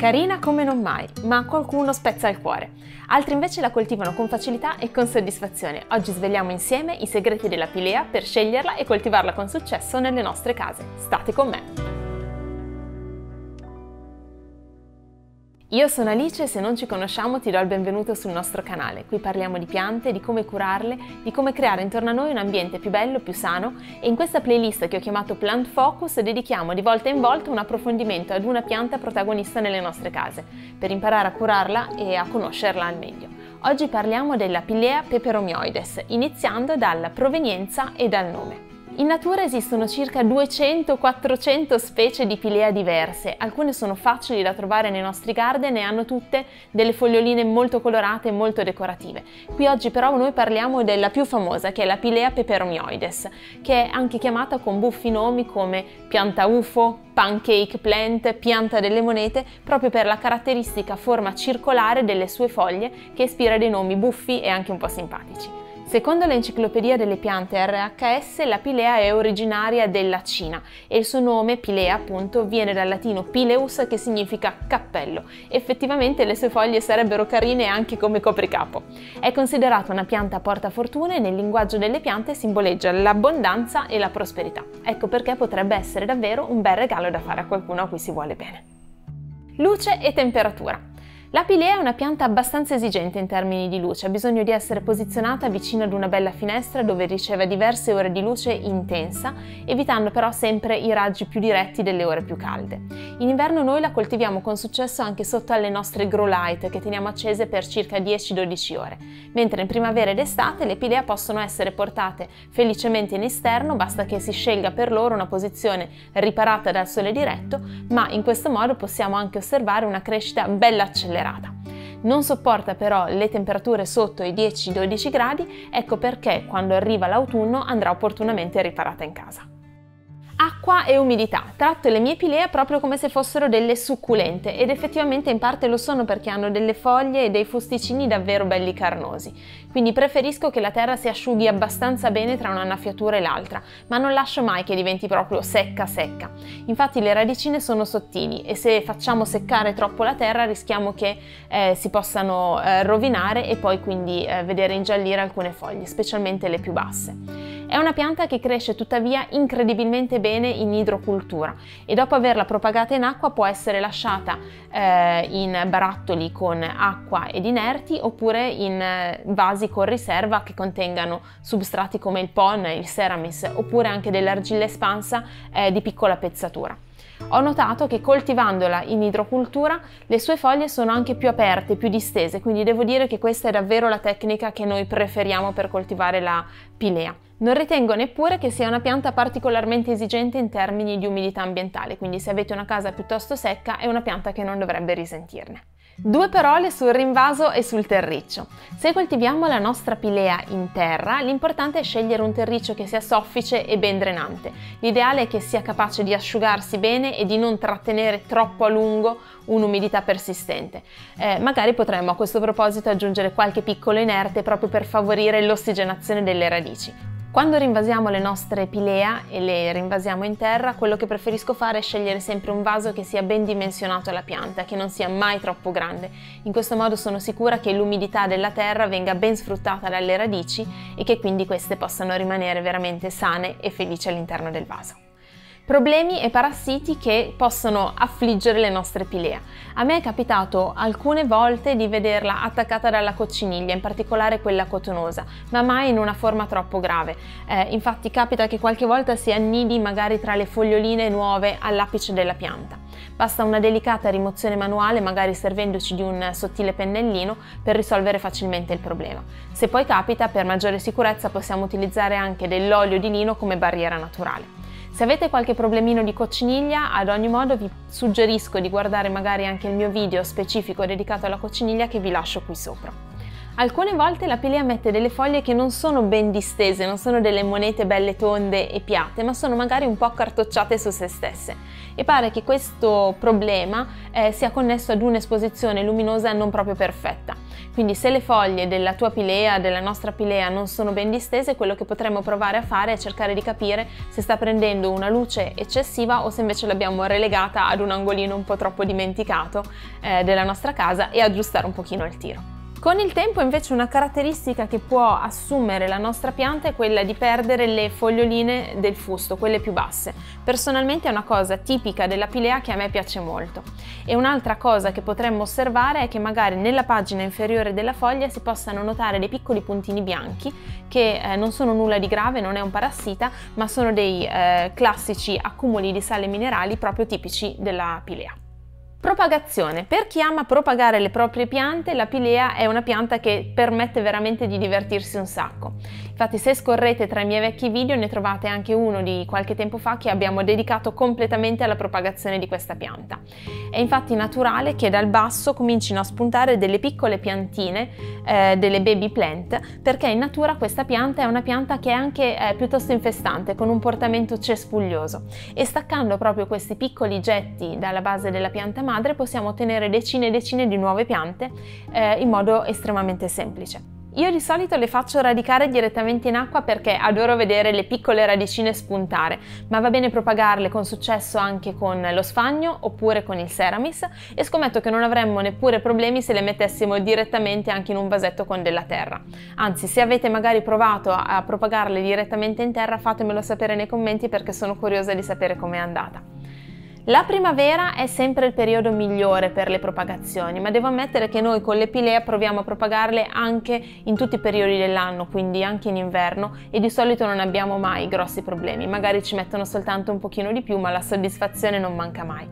Carina come non mai, ma qualcuno spezza il cuore. Altri invece la coltivano con facilità e con soddisfazione. Oggi svegliamo insieme i segreti della pilea per sceglierla e coltivarla con successo nelle nostre case. State con me! Io sono Alice e se non ci conosciamo ti do il benvenuto sul nostro canale. Qui parliamo di piante, di come curarle, di come creare intorno a noi un ambiente più bello, più sano e in questa playlist che ho chiamato Plant Focus dedichiamo di volta in volta un approfondimento ad una pianta protagonista nelle nostre case, per imparare a curarla e a conoscerla al meglio. Oggi parliamo della Pilea peperomioides, iniziando dalla provenienza e dal nome. In natura esistono circa 200-400 specie di pilea diverse, alcune sono facili da trovare nei nostri garden e hanno tutte delle foglioline molto colorate e molto decorative. Qui oggi però noi parliamo della più famosa che è la Pilea peperomioides, che è anche chiamata con buffi nomi come pianta UFO, pancake plant, pianta delle monete, proprio per la caratteristica forma circolare delle sue foglie che ispira dei nomi buffi e anche un po' simpatici. Secondo l'Enciclopedia delle piante RHS, la pilea è originaria della Cina e il suo nome, pilea appunto, viene dal latino pileus che significa cappello. Effettivamente le sue foglie sarebbero carine anche come copricapo. È considerata una pianta portafortuna e nel linguaggio delle piante simboleggia l'abbondanza e la prosperità. Ecco perché potrebbe essere davvero un bel regalo da fare a qualcuno a cui si vuole bene. Luce e temperatura. La pilea è una pianta abbastanza esigente in termini di luce, ha bisogno di essere posizionata vicino ad una bella finestra dove riceve diverse ore di luce intensa, evitando però sempre i raggi più diretti delle ore più calde. In inverno noi la coltiviamo con successo anche sotto alle nostre grow light che teniamo accese per circa 10-12 ore, mentre in primavera ed estate le pilea possono essere portate felicemente in esterno, basta che si scelga per loro una posizione riparata dal sole diretto, ma in questo modo possiamo anche osservare una crescita bella accelerata accelerata. Non sopporta però le temperature sotto i 10-12 gradi, ecco perché quando arriva l'autunno andrà opportunamente riparata in casa acqua e umidità. Tratto le mie pilee proprio come se fossero delle succulente ed effettivamente in parte lo sono perché hanno delle foglie e dei fusticini davvero belli carnosi. Quindi preferisco che la terra si asciughi abbastanza bene tra un'annaffiatura e l'altra, ma non lascio mai che diventi proprio secca secca. Infatti le radicine sono sottili e se facciamo seccare troppo la terra rischiamo che eh, si possano eh, rovinare e poi quindi eh, vedere ingiallire alcune foglie, specialmente le più basse. È una pianta che cresce tuttavia incredibilmente bene in idrocultura e dopo averla propagata in acqua può essere lasciata eh, in barattoli con acqua ed inerti oppure in eh, vasi con riserva che contengano substrati come il PON, il Ceramis oppure anche dell'argilla espansa eh, di piccola pezzatura. Ho notato che coltivandola in idrocultura le sue foglie sono anche più aperte, più distese, quindi devo dire che questa è davvero la tecnica che noi preferiamo per coltivare la pilea. Non ritengo neppure che sia una pianta particolarmente esigente in termini di umidità ambientale, quindi se avete una casa piuttosto secca è una pianta che non dovrebbe risentirne. Due parole sul rinvaso e sul terriccio. Se coltiviamo la nostra pilea in terra, l'importante è scegliere un terriccio che sia soffice e ben drenante. L'ideale è che sia capace di asciugarsi bene e di non trattenere troppo a lungo un'umidità persistente. Eh, magari potremmo a questo proposito aggiungere qualche piccolo inerte proprio per favorire l'ossigenazione delle radici. Quando rinvasiamo le nostre pilea e le rinvasiamo in terra, quello che preferisco fare è scegliere sempre un vaso che sia ben dimensionato alla pianta, che non sia mai troppo grande. In questo modo sono sicura che l'umidità della terra venga ben sfruttata dalle radici e che quindi queste possano rimanere veramente sane e felici all'interno del vaso problemi e parassiti che possono affliggere le nostre pilea. A me è capitato alcune volte di vederla attaccata dalla cocciniglia, in particolare quella cotonosa, ma mai in una forma troppo grave. Eh, infatti capita che qualche volta si annidi magari tra le foglioline nuove all'apice della pianta. Basta una delicata rimozione manuale, magari servendoci di un sottile pennellino, per risolvere facilmente il problema. Se poi capita, per maggiore sicurezza possiamo utilizzare anche dell'olio di lino come barriera naturale. Se avete qualche problemino di cocciniglia, ad ogni modo vi suggerisco di guardare magari anche il mio video specifico dedicato alla cocciniglia che vi lascio qui sopra. Alcune volte la pilea mette delle foglie che non sono ben distese, non sono delle monete belle tonde e piatte, ma sono magari un po' accartocciate su se stesse. E pare che questo problema eh, sia connesso ad un'esposizione luminosa non proprio perfetta. Quindi se le foglie della tua pilea, della nostra pilea non sono ben distese, quello che potremmo provare a fare è cercare di capire se sta prendendo una luce eccessiva o se invece l'abbiamo relegata ad un angolino un po' troppo dimenticato eh, della nostra casa e aggiustare un pochino il tiro. Con il tempo invece una caratteristica che può assumere la nostra pianta è quella di perdere le foglioline del fusto, quelle più basse. Personalmente è una cosa tipica della pilea che a me piace molto. E un'altra cosa che potremmo osservare è che magari nella pagina inferiore della foglia si possano notare dei piccoli puntini bianchi che eh, non sono nulla di grave, non è un parassita, ma sono dei eh, classici accumuli di sale minerali proprio tipici della pilea. Propagazione. Per chi ama propagare le proprie piante, la pilea è una pianta che permette veramente di divertirsi un sacco. Infatti se scorrete tra i miei vecchi video ne trovate anche uno di qualche tempo fa che abbiamo dedicato completamente alla propagazione di questa pianta. È infatti naturale che dal basso comincino a spuntare delle piccole piantine, eh, delle baby plant, perché in natura questa pianta è una pianta che è anche eh, piuttosto infestante, con un portamento cespuglioso e staccando proprio questi piccoli getti dalla base della pianta madre possiamo ottenere decine e decine di nuove piante eh, in modo estremamente semplice. Io di solito le faccio radicare direttamente in acqua perché adoro vedere le piccole radicine spuntare, ma va bene propagarle con successo anche con lo sfagno oppure con il Ceramis e scommetto che non avremmo neppure problemi se le mettessimo direttamente anche in un vasetto con della terra. Anzi, se avete magari provato a propagarle direttamente in terra, fatemelo sapere nei commenti perché sono curiosa di sapere com'è andata. La primavera è sempre il periodo migliore per le propagazioni, ma devo ammettere che noi con le pilea proviamo a propagarle anche in tutti i periodi dell'anno, quindi anche in inverno e di solito non abbiamo mai grossi problemi, magari ci mettono soltanto un pochino di più, ma la soddisfazione non manca mai.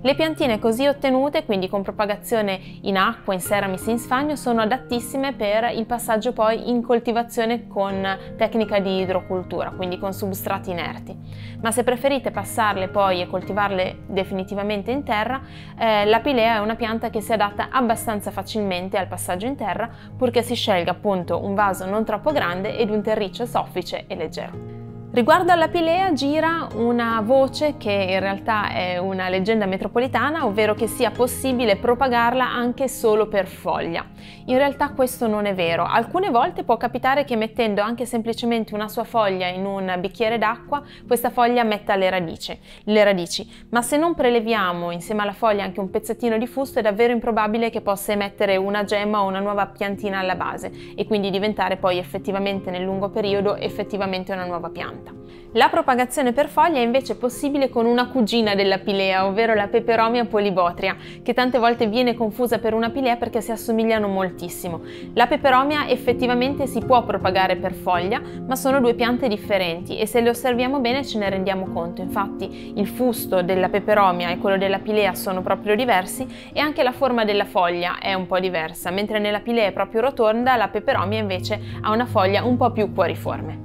Le piantine così ottenute, quindi con propagazione in acqua, in ceramis, in sfagno, sono adattissime per il passaggio poi in coltivazione con tecnica di idrocultura, quindi con substrati inerti. Ma se preferite passarle poi e coltivarle definitivamente in terra, eh, la pilea è una pianta che si adatta abbastanza facilmente al passaggio in terra purché si scelga appunto un vaso non troppo grande ed un terriccio soffice e leggero. Riguardo alla pilea gira una voce che in realtà è una leggenda metropolitana, ovvero che sia possibile propagarla anche solo per foglia. In realtà questo non è vero. Alcune volte può capitare che mettendo anche semplicemente una sua foglia in un bicchiere d'acqua, questa foglia metta le radici, le radici. Ma se non preleviamo insieme alla foglia anche un pezzettino di fusto, è davvero improbabile che possa emettere una gemma o una nuova piantina alla base e quindi diventare poi effettivamente nel lungo periodo effettivamente una nuova pianta pianta. La propagazione per foglia è invece possibile con una cugina della pilea, ovvero la peperomia polibotria, che tante volte viene confusa per una pilea perché si assomigliano moltissimo. La peperomia effettivamente si può propagare per foglia, ma sono due piante differenti e se le osserviamo bene ce ne rendiamo conto. Infatti il fusto della peperomia e quello della pilea sono proprio diversi e anche la forma della foglia è un po' diversa, mentre nella pilea è proprio rotonda, la peperomia invece ha una foglia un po' più cuoriforme.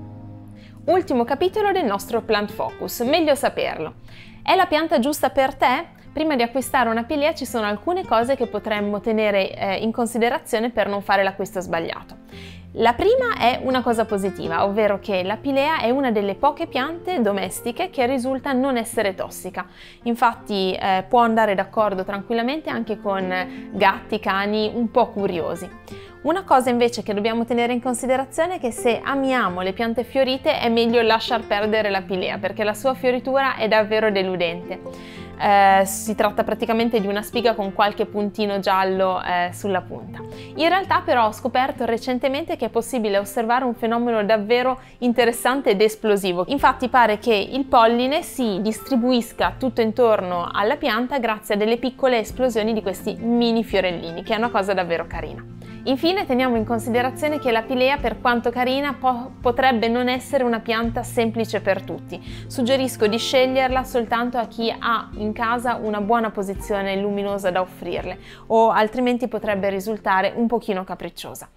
Ultimo capitolo del nostro Plant Focus, meglio saperlo. È la pianta giusta per te? Prima di acquistare una pilea ci sono alcune cose che potremmo tenere eh, in considerazione per non fare l'acquisto sbagliato. La prima è una cosa positiva, ovvero che la pilea è una delle poche piante domestiche che risulta non essere tossica. Infatti eh, può andare d'accordo tranquillamente anche con gatti, cani un po' curiosi. Una cosa invece che dobbiamo tenere in considerazione è che se amiamo le piante fiorite è meglio lasciar perdere la pilea perché la sua fioritura è davvero deludente. Eh, si tratta praticamente di una spiga con qualche puntino giallo eh, sulla punta. In realtà però ho scoperto recentemente che è possibile osservare un fenomeno davvero interessante ed esplosivo. Infatti pare che il polline si distribuisca tutto intorno alla pianta grazie a delle piccole esplosioni di questi mini fiorellini, che è una cosa davvero carina. Infine teniamo in considerazione che la pilea, per quanto carina, po- potrebbe non essere una pianta semplice per tutti. Suggerisco di sceglierla soltanto a chi ha in casa una buona posizione luminosa da offrirle, o altrimenti potrebbe risultare un pochino capricciosa.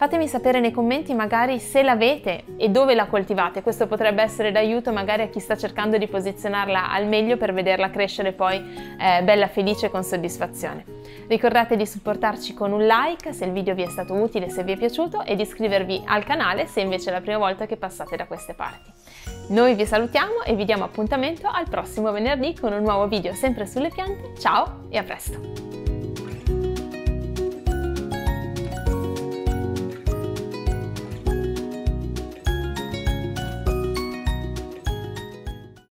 Fatemi sapere nei commenti magari se l'avete e dove la coltivate, questo potrebbe essere d'aiuto magari a chi sta cercando di posizionarla al meglio per vederla crescere poi eh, bella felice con soddisfazione. Ricordate di supportarci con un like se il video vi è stato utile, se vi è piaciuto e di iscrivervi al canale se invece è la prima volta che passate da queste parti. Noi vi salutiamo e vi diamo appuntamento al prossimo venerdì con un nuovo video sempre sulle piante. Ciao e a presto!